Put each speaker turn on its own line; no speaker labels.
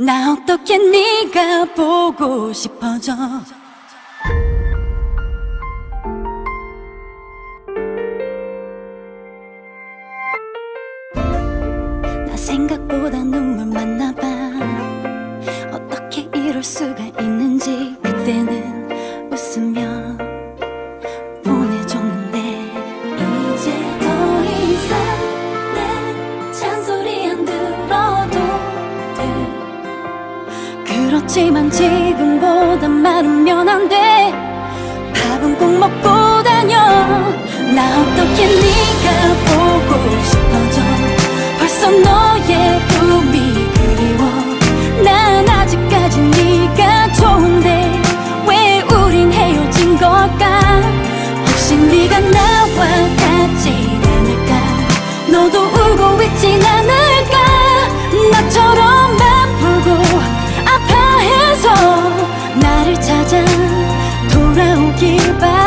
나 어떻게 네가 보고 싶어져? 나 생각보다 눈물 많나 봐. 어떻게 이럴 수가 있는지 그렇지만 지금보다 많으면 안돼. 밥은 꼭 먹고 다녀. 나 어떻게 네 keep back.